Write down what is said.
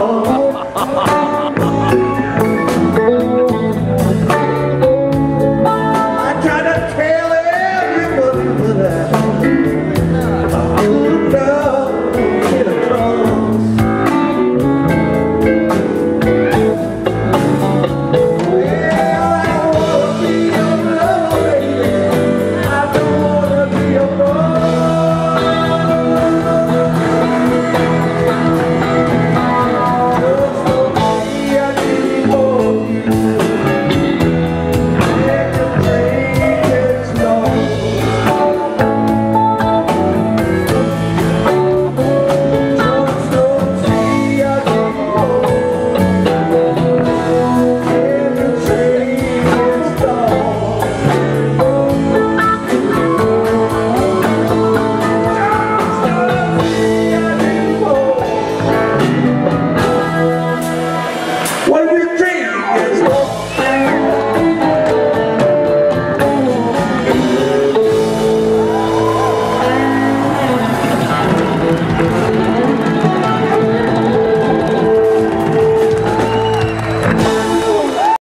어.